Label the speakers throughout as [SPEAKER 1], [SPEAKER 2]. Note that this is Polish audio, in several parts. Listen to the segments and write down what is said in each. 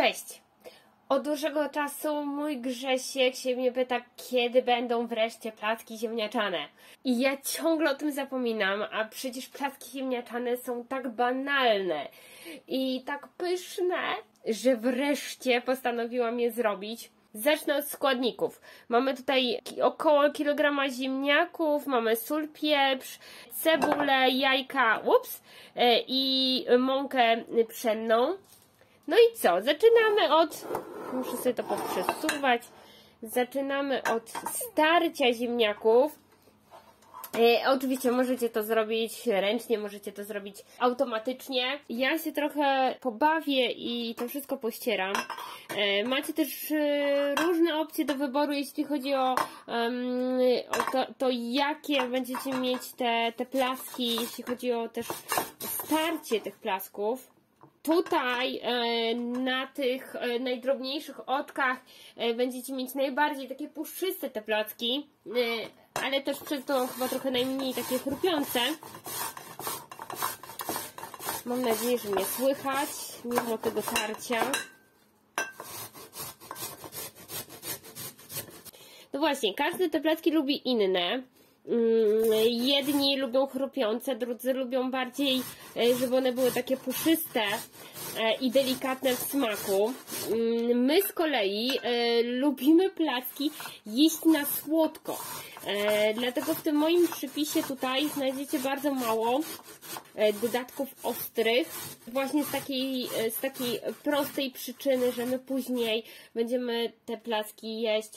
[SPEAKER 1] Cześć! Od dłuższego czasu mój Grzesiek się mnie pyta, kiedy będą wreszcie placki ziemniaczane. I ja ciągle o tym zapominam, a przecież placki ziemniaczane są tak banalne i tak pyszne, że wreszcie postanowiłam je zrobić. Zacznę od składników. Mamy tutaj około kilograma ziemniaków, mamy sól, pieprz, cebulę, jajka, ups, e, i mąkę pszenną. No i co? Zaczynamy od. Muszę sobie to poprzesuwać. Zaczynamy od starcia ziemniaków. E, oczywiście możecie to zrobić ręcznie, możecie to zrobić automatycznie. Ja się trochę pobawię i to wszystko pościeram. E, macie też e, różne opcje do wyboru, jeśli chodzi o, o to, to, jakie będziecie mieć te, te plaski, jeśli chodzi o też starcie tych plasków. Tutaj e, na tych e, najdrobniejszych oczkach e, będziecie mieć najbardziej takie puszyste te placki, ale też przez to chyba trochę najmniej takie chrupiące. Mam nadzieję, że mnie słychać mimo tego tarcia. No właśnie, każdy te placki lubi inne. Mm, jedni lubią chrupiące, drudzy lubią bardziej, e, żeby one były takie puszyste e, i delikatne w smaku. Mm, my z kolei e, lubimy placki jeść na słodko. Dlatego w tym moim przypisie tutaj znajdziecie bardzo mało dodatków ostrych. Właśnie z takiej, z takiej prostej przyczyny, że my później będziemy te placki jeść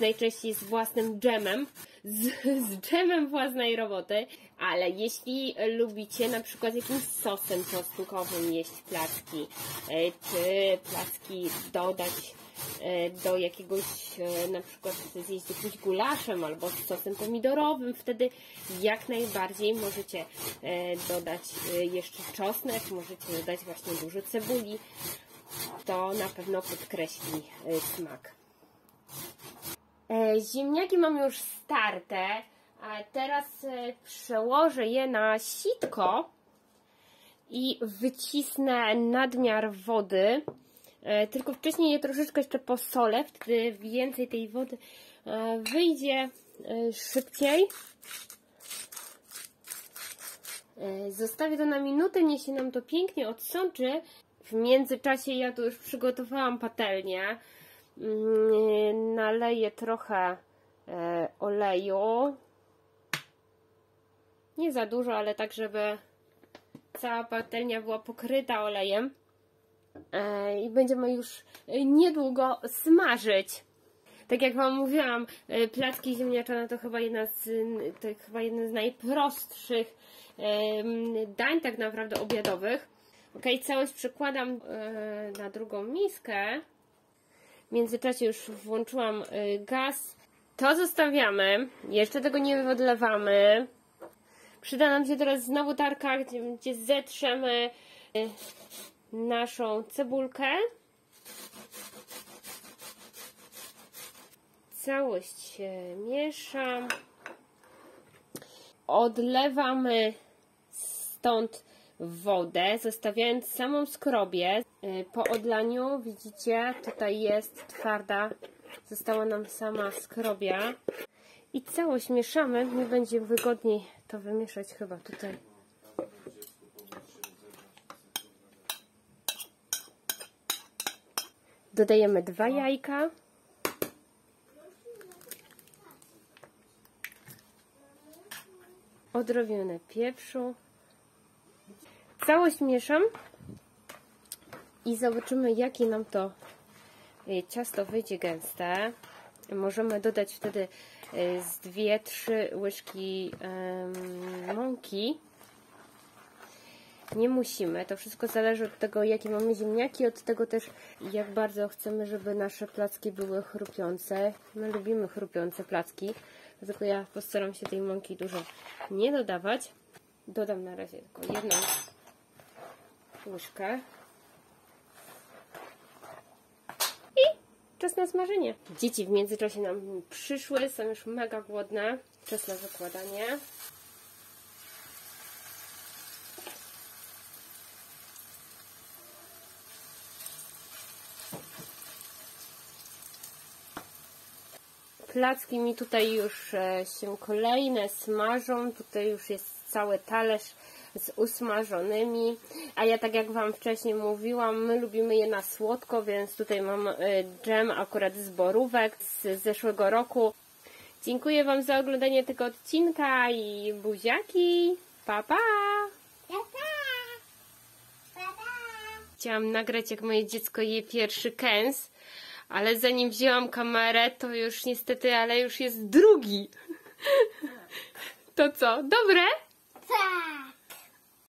[SPEAKER 1] najczęściej z własnym dżemem z, z dżemem własnej roboty, ale jeśli lubicie na przykład jakimś sosem czosnkowym jeść placki, e, czy placki dodać e, do jakiegoś, e, na przykład zjeść jakimś gulaszem albo z sosem pomidorowym, wtedy jak najbardziej możecie dodać jeszcze czosnek, możecie dodać właśnie dużo cebuli. To na pewno podkreśli smak. Ziemniaki mam już starte, teraz e, przełożę je na sitko i wycisnę nadmiar wody. E, tylko wcześniej je troszeczkę jeszcze posolę, wtedy więcej tej wody wyjdzie szybciej. Zostawię to na minutę, niech się nam to pięknie odsączy. W międzyczasie ja tu już przygotowałam patelnię. Mm, naleję trochę e, oleju. Nie za dużo, ale tak, żeby cała patelnia była pokryta olejem. E, I będziemy już niedługo smażyć. Tak jak Wam mówiłam, e, placki ziemniaczane to chyba jedna z, to chyba jeden z najprostszych dań tak naprawdę obiadowych. Ok, całość przykładam na drugą miskę. W międzyczasie już włączyłam gaz. To zostawiamy. Jeszcze tego nie odlewamy. Przyda nam się teraz znowu tarka, gdzie, gdzie zetrzemy y, naszą cebulkę. Całość się miesza. Odlewamy stąd wodę, zostawiając samą skrobię. Y, po odlaniu widzicie, tutaj jest twarda, została nam sama skrobia. I całość mieszamy, mi będzie wygodniej to wymieszać chyba tutaj. Dodajemy dwa jajka. Odrobinę pieprzu. Całość mieszam i zobaczymy jakie nam to e, ciasto wyjdzie gęste. Możemy dodać wtedy e, z 2-3 łyżki mąki. Nie musimy, to wszystko zależy od tego jakie mamy ziemniaki, od tego też jak bardzo chcemy, żeby nasze placki były chrupiące. My lubimy chrupiące placki, dlatego ja postaram się tej mąki dużo nie dodawać. Dodam na razie tylko jedną łyżkę. czas na smażenie. Dzieci w międzyczasie nam przyszły, są już mega głodne. Czas na wykładanie. placki mi tutaj już e, się kolejne smażą. Tutaj już jest cały talerz z usmażonymi. A ja tak jak Wam wcześniej mówiłam, my lubimy je na słodko, więc tutaj mam e, dżem akurat z borówek z zeszłego roku. Dziękuję Wam za oglądanie tego odcinka i buziaki. Pa, pa! Chciałam nagrać, jak moje dziecko je pierwszy kęs, ale zanim wzięłam kamerę, to już niestety, ale już jest drugi. To co, dobre?
[SPEAKER 2] Ha!